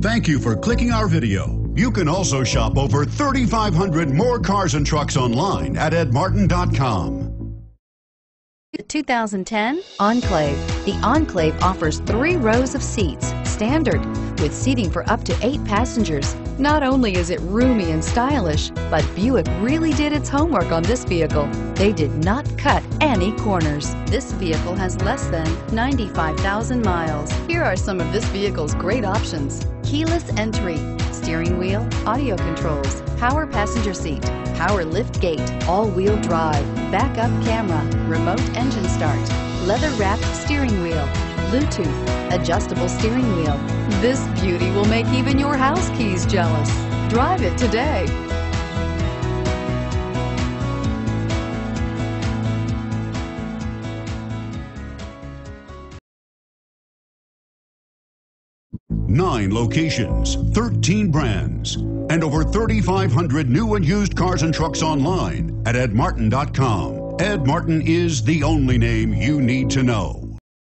Thank you for clicking our video. You can also shop over 3,500 more cars and trucks online at edmartin.com. 2010 Enclave. The Enclave offers three rows of seats, standard, with seating for up to eight passengers. Not only is it roomy and stylish, but Buick really did its homework on this vehicle. They did not cut any corners. This vehicle has less than 95,000 miles. Here are some of this vehicle's great options. Keyless entry, steering wheel, audio controls, power passenger seat, power lift gate, all-wheel drive, backup camera, remote engine start, leather-wrapped steering wheel, Bluetooth, adjustable steering wheel. This beauty will make even your house keys jealous. Drive it today. Nine locations, 13 brands, and over 3,500 new and used cars and trucks online at edmartin.com. Ed Martin is the only name you need to know.